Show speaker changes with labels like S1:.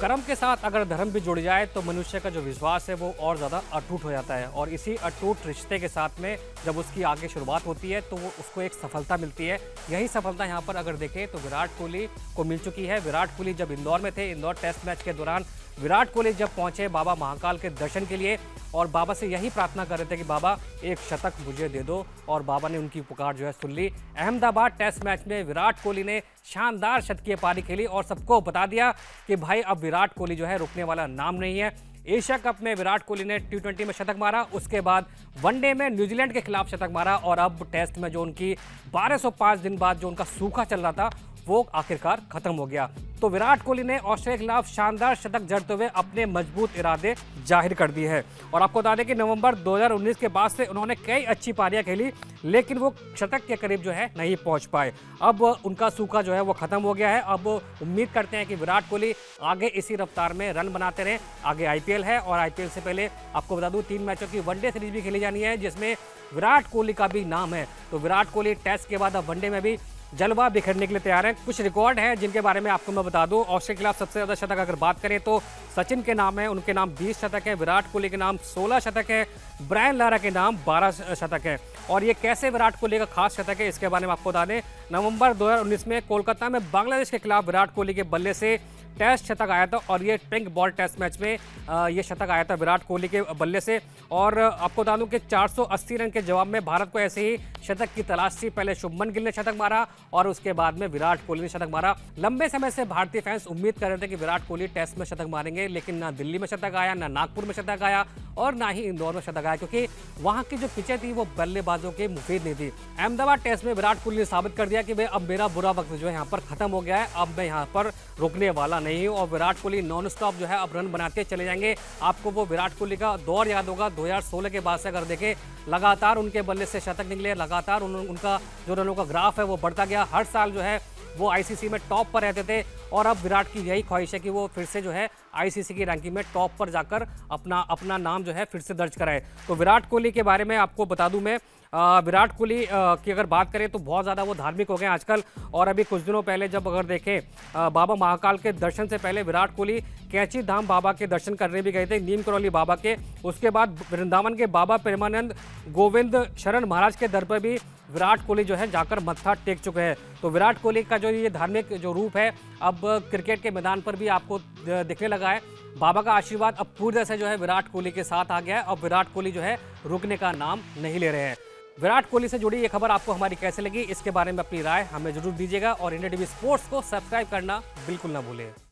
S1: कर्म के साथ अगर धर्म भी जुड़ जाए तो मनुष्य का जो विश्वास है, वो और ज़्यादा अटूट हो जाता है। और इसी अटूट रिश्ते के साथ में जब उसकी आगे शुरुआत होती है तो वो उसको एक सफलता मिलती है। यही सफलता यहाँ पर अगर देखें तो विराट कोहली को मिल चुकी है। विराट कोहली जब इंदौर में थे, इंदौर टेस्ट मैच के दौरान विराट कोहली जब पहुँचे बाबा महाकाल के दर्शन के लिए, और बाबा से यही प्रार्थना कर रहे थे कि, बाबा, एक शतक मुझे दे दो। और बाबा ने उनकी पुकार जो है सुन ली। अहमदाबाद टेस्ट मैच में विराट कोहली ने शानदार शतकीय पारी खेली और सबको बता दिया कि भाई अब विराट कोहली जो है रुकने वाला नाम नहीं है। एशिया कप में विराट कोहली ने टी में शतक मारा, उसके बाद वनडे में न्यूजीलैंड के खिलाफ शतक मारा और अब टेस्ट में जो उनकी 1205 दिन बाद जो उनका सूखा चल रहा था वो आखिरकार खत्म हो गया। तो विराट कोहली ने ऑस्ट्रेलिया के खिलाफ शानदार शतक जड़ते हुए अपने मज़बूत इरादे ज़ाहिर कर दिए हैं। और आपको बता दें कि नवंबर 2019 के बाद से उन्होंने कई अच्छी पारियाँ खेली, लेकिन वो शतक के करीब जो है नहीं पहुँच पाए। अब उनका सूखा जो है वो खत्म हो गया है। अब उम्मीद करते हैं कि विराट कोहली आगे इसी रफ्तार में रन बनाते रहे। आगे आईपीएल है और आईपीएल से पहले आपको बता दूँ, तीन मैचों की वनडे सीरीज़ भी खेली जानी है, जिसमें विराट कोहली का भी नाम है। तो विराट कोहली टेस्ट के बाद अब वनडे में भी जलवा बिखरने के लिए तैयार हैं। कुछ रिकॉर्ड हैं जिनके बारे में आपको मैं बता दूँ। ऑस्ट्रेलिया के खिलाफ सबसे ज़्यादा शतक अगर बात करें तो सचिन के नाम है, उनके नाम 20 शतक है, विराट कोहली के नाम 16 शतक है। ब्रायन लारा के नाम 12 शतक है। और ये कैसे विराट कोहली का खास शतक है, इसके बारे में आपको बता दें। नवंबर 2019 में कोलकाता में बांग्लादेश के खिलाफ विराट कोहली के बल्ले से टेस्ट शतक आया था और ये पिंक बॉल टेस्ट मैच में ये शतक आया था विराट कोहली के बल्ले से। और आपको बता दूँ कि 480 रन के जवाब में भारत को ऐसे ही शतक की तलाश थी पहले शुभमन गिल ने शतक मारा और उसके बाद में विराट कोहली ने शतक मारा। लंबे समय से भारतीय फैंस उम्मीद कर रहे थे कि विराट कोहली टेस्ट में शतक मारेंगे, लेकिन ना दिल्ली में शतक आया, ना नागपुर में शतक आया। और ना ही इंदौर में शतक आया क्योंकि वहाँ की जो पिचें थी वो बल्लेबाजों के मुफीद नहीं थी। अहमदाबाद टेस्ट में विराट कोहली ने साबित कर दिया कि भाई अब मेरा बुरा वक्त जो है यहाँ पर खत्म हो गया है अब मैं यहाँ पर रुकने वाला नहीं हूँ और विराट कोहली नॉन स्टॉप जो है अब रन बनाते चले जाएँगे। आपको वो विराट कोहली का दौर याद होगा 2016 के बाद से अगर देखें लगातार उनके बल्ले से शतक निकले लगातार उन, उनका जो रनों का ग्राफ है वो बढ़ता गया। हर साल जो है वो आईसीसी में टॉप पर रहते थे और अब विराट की यही ख्वाहिश है कि वो फिर से जो है आईसीसी की रैंकिंग में टॉप पर जाकर अपना अपना नाम जो है फिर से दर्ज कराए। तो विराट कोहली के बारे में आपको बता दूँ मैं विराट कोहली की अगर बात करें तो बहुत ज़्यादा वो धार्मिक हो गए आजकल और अभी कुछ दिनों पहले जब अगर देखें बाबा महाकाल के दर्शन से पहले विराट कोहली कैची धाम बाबा के दर्शन करने भी गए थे, नीम करौली बाबा के। उसके बाद वृंदावन के बाबा प्रेमानंद गोविंद शरण महाराज के दर पर भी विराट कोहली जो है जाकर मत्था टेक चुके हैं। तो विराट कोहली का जो ये धार्मिक जो रूप है, अब क्रिकेट के मैदान पर भी आपको दिखने लगा है। बाबा का आशीर्वाद अब पूरी तरह से जो है विराट कोहली के साथ आ गया है। अब विराट कोहली जो है रुकने का नाम नहीं ले रहे हैं। विराट कोहली से जुड़ी ये खबर आपको हमारी कैसे लगी, इसके बारे में अपनी राय हमें ज़रूर दीजिएगा। और इंडिया टीवी स्पोर्ट्स को सब्सक्राइब करना बिल्कुल ना भूलें।